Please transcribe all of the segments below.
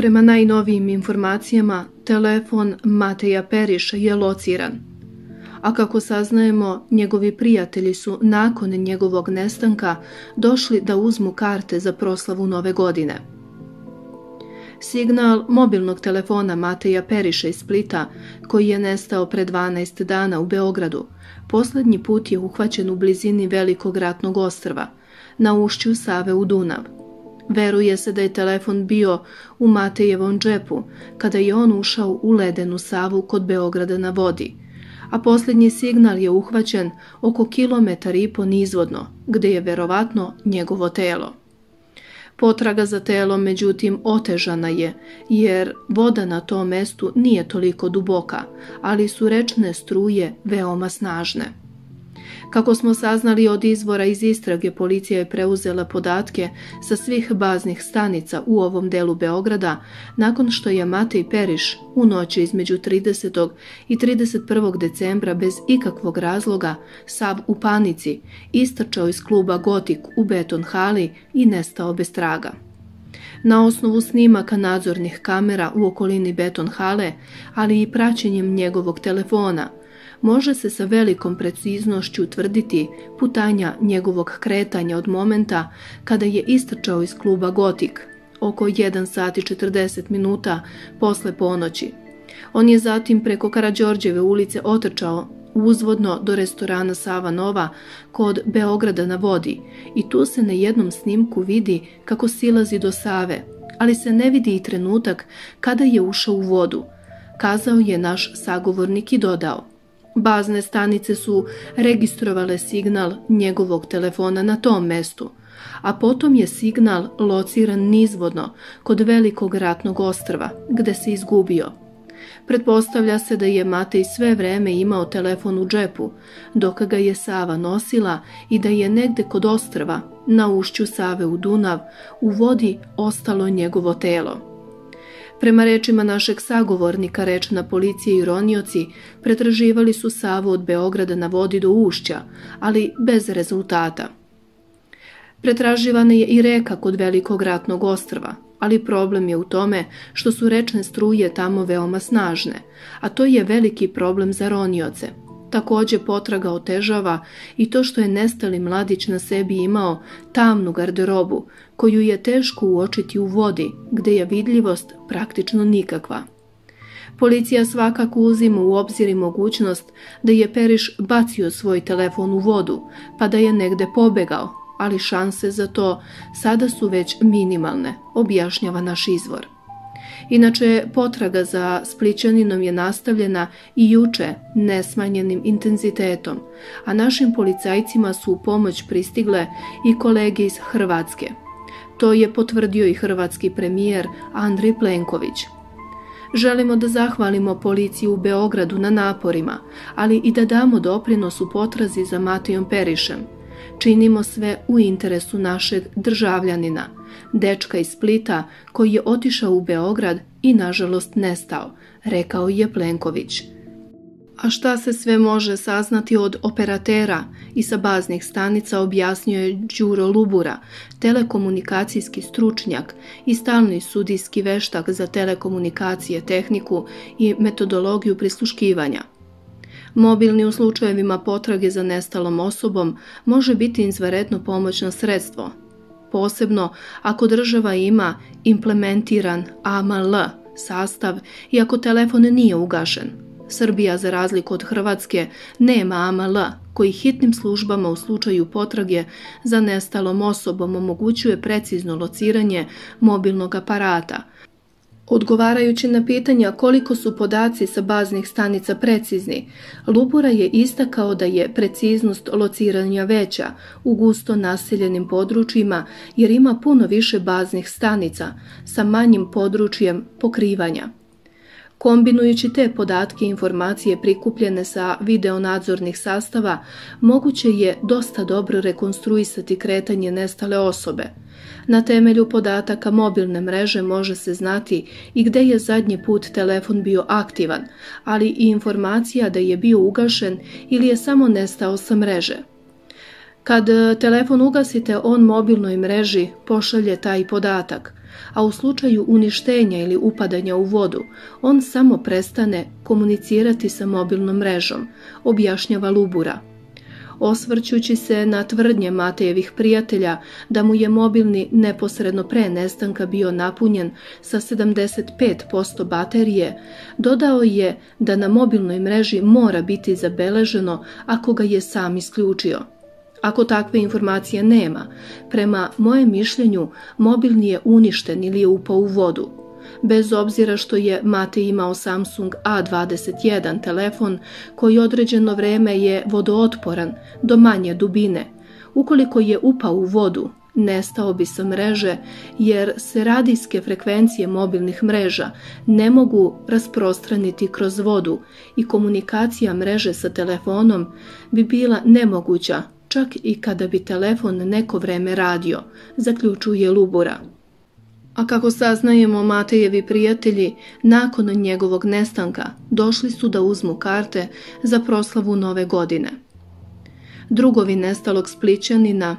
Prema najnovijim informacijama, telefon Mateja Periša je lociran. A kako saznajemo, njegovi prijatelji su nakon njegovog nestanka došli da uzmu karte za proslavu nove godine. Signal mobilnog telefona Mateja Periša iz Splita, koji je nestao pre 12 dana u Beogradu, poslednji put je uhvaćen u blizini velikog ratnog ostrva, na ušću Save u Dunav. Veruje se da je telefon bio u Matejevom džepu kada je on ušao u ledenu Savu kod Beograda na vodi, a posljednji signal je uhvaćen oko kilometar i po nizvodno, gde je verovatno njegovo telo. Potraga za telom, međutim, otežana je, jer voda na tom mestu nije toliko duboka, ali su rečne struje veoma snažne. Kako smo saznali od izvora iz istrage, policija je preuzela podatke sa svih baznih stanica u ovom delu Beograda nakon što je Matej Periš u noći između 30. i 31. decembra bez ikakvog razloga, sav u panici, istrčao iz kluba Gotik u beton hali i nestao bez traga. Na osnovu snimaka nadzornih kamera u okolini beton hale, ali i praćenjem njegovog telefona – može se sa velikom preciznošću utvrditi putanja njegovog kretanja od momenta kada je istrčao iz kluba Gotik, oko 1 sat i 40 minuta posle ponoći. On je zatim preko Karađorđeve ulice otrčao uzvodno do restorana Sava Nova kod Beograda na vodi i tu se na jednom snimku vidi kako silazi do Save, ali se ne vidi i trenutak kada je ušao u vodu, kazao je naš sagovornik i dodao. Bazne stanice su registrovale signal njegovog telefona na tom mestu, a potom je signal lociran nizvodno kod velikog ratnog ostrva, gde se izgubio. Pretpostavlja se da je Matej sve vreme imao telefon u džepu, dok ga je Sava nosila i da je negde kod ostrva, na ušću Save u Dunav, u vodi ostalo njegovo telo. Prema rečima našeg sagovornika, rečna policija i ronioci pretraživali su Savu od Beograda na vodi do Ušća, ali bez rezultata. Pretraživana je i reka kod velikog ratnog ostrva, ali problem je u tome što su rečne struje tamo veoma snažne, a to je veliki problem za ronioce – Takođe potraga otežava i to što je nestali mladić na sebi imao tamnu garderobu, koju je teško uočiti u vodi, gde je vidljivost praktično nikakva. Policija svakako uzima u obzir i mogućnost da je Periš bacio svoj telefon u vodu, pa da je negde pobegao, ali šanse za to sada su već minimalne, objašnjava naš izvor. Inače, potraga za Splićaninom je nastavljena i juče nesmanjenim intenzitetom, a našim policajcima su u pomoć pristigle i kolege iz Hrvatske. To je potvrdio i hrvatski premijer Andrej Plenković. Želimo da zahvalimo policiji u Beogradu na naporima, ali i da damo doprinos u potrazi za Matijom Perišem. Činimo sve u interesu našeg državljanina – dečka iz Splita koji je otišao u Beograd i nažalost nestao, rekao je Plenković. A šta se sve može saznati od operatera i sa baznih stanica objasnio je Đuro Lubura, telekomunikacijski stručnjak i stalni sudijski veštak za telekomunikacije, tehniku i metodologiju prisluškivanja. Mobilni u slučajevima potrage za nestalom osobom može biti izvaretno pomoćno sredstvo, posebno ako država ima implementiran AML sastav i ako telefon nije ugašen. Srbija, za razliku od Hrvatske, nema AML, koji hitnim službama u slučaju potrage za nestalom osobom omogućuje precizno lociranje mobilnog aparata, Odgovarajući na pitanja koliko su podaci sa baznih stanica precizni, Lubura je istakao da je preciznost lociranja veća u gusto naseljenim područjima jer ima puno više baznih stanica sa manjim područjem pokrivanja. Kombinujući te podatke i informacije prikupljene sa videonadzornih sastava, moguće je dosta dobro rekonstruisati kretanje nestale osobe – Na temelju podataka mobilne mreže može se znati i gde je zadnji put telefon bio aktivan, ali i informacija da je bio ugašen ili je samo nestao sa mreže. Kad telefon ugasite, on mobilnoj mreži pošalje taj podatak – a u slučaju uništenja ili upadanja u vodu, on samo prestane komunicirati sa mobilnom mrežom, objašnjava Lubura osvrćući se na tvrdnje Matejevih prijatelja da mu je mobilni neposredno pre nestanka bio napunjen sa 75% baterije, dodao je da na mobilnoj mreži mora biti zabeleženo ako ga je sam isključio. Ako takve informacije nema, prema mojem mišljenju mobilni je uništen ili je upao u vodu bez obzira što je Mate imao Samsung A21 telefon koji određeno vreme je vodootporan do manje dubine. Ukoliko je upao u vodu, nestao bi sa mreže jer se radijske frekvencije mobilnih mreža ne mogu rasprostraniti kroz vodu i komunikacija mreže sa telefonom bi bila nemoguća čak i kada bi telefon neko vreme radio, zaključuje Lubura. A kako saznajemo Matejevi prijatelji, nakon njegovog nestanka došli su da uzmu karte za proslavu nove godine. Drugovi nestalog Splićanina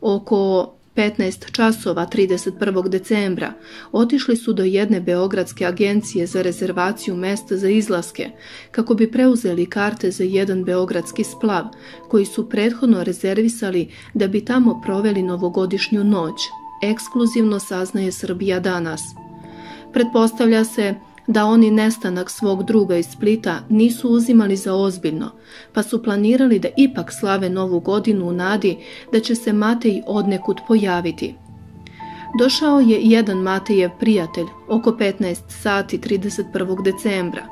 oko 15 časova 31. decembra otišli su do jedne beogradske agencije za rezervaciju mesta za izlaske kako bi preuzeli karte za jedan beogradski splav koji su prethodno rezervisali da bi tamo proveli novogodišnju noć ekskluzivno saznaje Srbija danas. Pretpostavlja se da oni nestanak svog druga iz Splita nisu uzimali za ozbiljno, pa su planirali da ipak slave novu godinu u nadi da će se Matej odnekud pojaviti. Došao je jedan Matejev prijatelj oko 15 sati 31. decembra.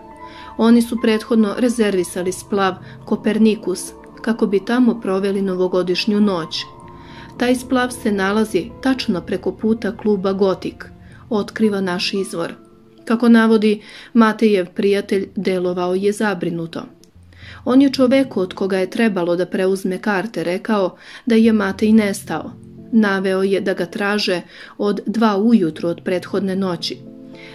Oni su prethodno rezervisali splav Kopernikus kako bi tamo proveli novogodišnju noć – taj splav se nalazi tačno preko puta kluba Gotik, otkriva naš izvor. Kako navodi, Matejev prijatelj delovao je zabrinuto. On je čoveku od koga je trebalo da preuzme karte rekao da je Matej nestao. Naveo je da ga traže od dva ujutru od prethodne noći.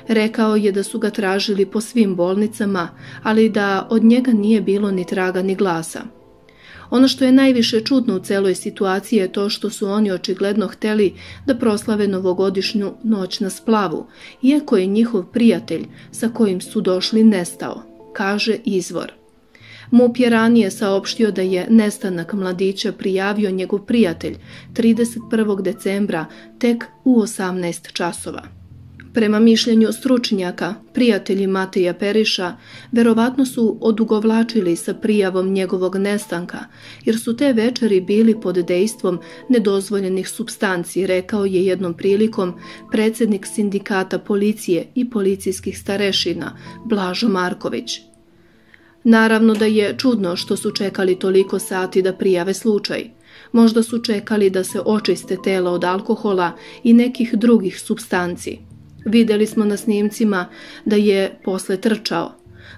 Rekao je da su ga tražili po svim bolnicama, ali da od njega nije bilo ni traga ni glasa. Ono što je najviše čudno u celoj situaciji je to što su oni očigledno hteli da proslave novogodišnju noć na splavu, iako je njihov prijatelj sa kojim su došli nestao, kaže izvor. MUP je ranije saopštio da je nestanak mladića prijavio njegov prijatelj 31. decembra tek u 18 časova. Prema mišljenju stručnjaka, prijatelji Mateja Periša verovatno su odugovlačili sa prijavom njegovog nestanka, jer su te večeri bili pod dejstvom nedozvoljenih substanci, rekao je jednom prilikom predsednik sindikata policije i policijskih starešina Blažo Marković. Naravno da je čudno što su čekali toliko sati da prijave slučaj. Možda su čekali da se očiste tela od alkohola i nekih drugih substanci. Videli smo na snimcima da je posle trčao.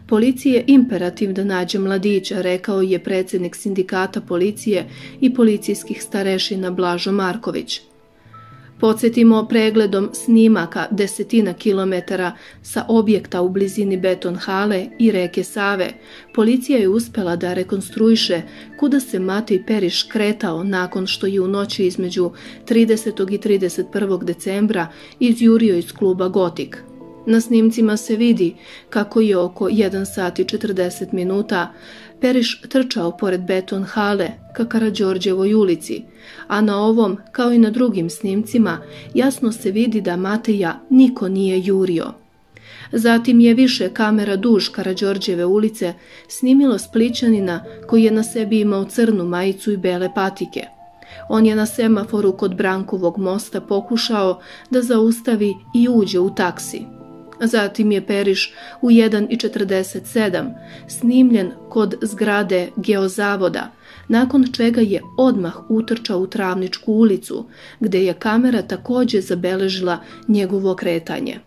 Policiji je imperativ da nađe mladića, rekao je predsednik sindikata policije i policijskih starešina Blažo Marković. Podsjetimo pregledom snimaka desetina kilometara sa objekta u blizini Beton Hale i reke Save, policija je uspela da rekonstruiše kuda se Matej Periš kretao nakon što je u noći između 30. i 31. decembra izjurio iz kluba Gotik. Na snimcima se vidi kako je oko 1 sat i 40 minuta Periš trčao pored beton hale ka Karadžorđevoj ulici, a na ovom, kao i na drugim snimcima, jasno se vidi da Mateja niko nije jurio. Zatim je više kamera duž Karadžorđeve ulice snimilo Splićanina koji je na sebi imao crnu majicu i bele patike. On je na semaforu kod Brankovog mosta pokušao da zaustavi i uđe u taksi. Zatim je Periš u 1.47 snimljen kod zgrade Geozavoda, nakon čega je odmah utrčao u Travničku ulicu, gde je kamera takođe zabeležila njegovo kretanje.